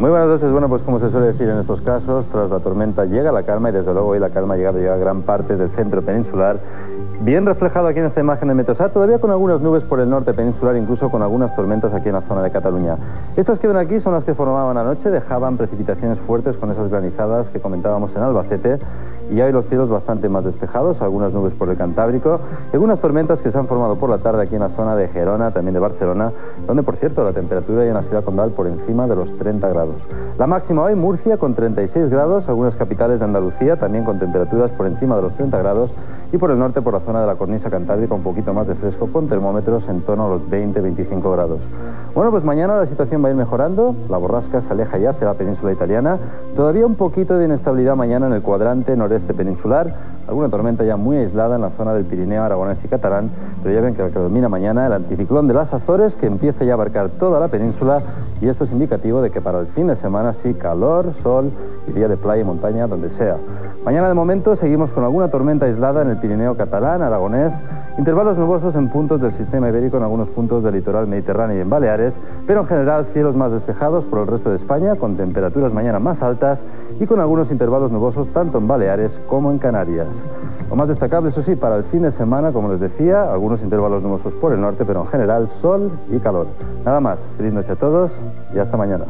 Muy buenas noches. Bueno, pues como se suele decir en estos casos, tras la tormenta llega la calma y desde luego hoy la calma ha llegado ya a gran parte del centro peninsular. Bien reflejado aquí en esta imagen de Meteosat, todavía con algunas nubes por el norte peninsular, incluso con algunas tormentas aquí en la zona de Cataluña. Estas que ven aquí son las que formaban anoche, dejaban precipitaciones fuertes con esas granizadas que comentábamos en Albacete y hay los cielos bastante más despejados, algunas nubes por el Cantábrico, y algunas tormentas que se han formado por la tarde aquí en la zona de Gerona, también de Barcelona, donde por cierto la temperatura en la ciudad condal por encima de los 30 grados. La máxima hoy Murcia con 36 grados, algunas capitales de Andalucía también con temperaturas por encima de los 30 grados y por el norte por la zona de la cornisa cantábrica un poquito más de fresco con termómetros en torno a los 20-25 grados. Bueno, pues mañana la situación va a ir mejorando, la borrasca se aleja ya hacia la península italiana, todavía un poquito de inestabilidad mañana en el cuadrante noreste peninsular, alguna tormenta ya muy aislada en la zona del Pirineo, Aragonés y Catalán, pero ya ven que, que domina mañana el anticiclón de las Azores que empieza ya a abarcar toda la península y esto es indicativo de que para el fin de semana sí, calor, sol y día de playa y montaña donde sea. Mañana de momento seguimos con alguna tormenta aislada en el Pirineo catalán, aragonés, intervalos nubosos en puntos del sistema ibérico en algunos puntos del litoral mediterráneo y en Baleares, pero en general cielos más despejados por el resto de España, con temperaturas mañana más altas y con algunos intervalos nubosos tanto en Baleares como en Canarias. Lo más destacable, eso sí, para el fin de semana, como les decía, algunos intervalos nubosos por el norte, pero en general sol y calor. Nada más, feliz noche a todos y hasta mañana.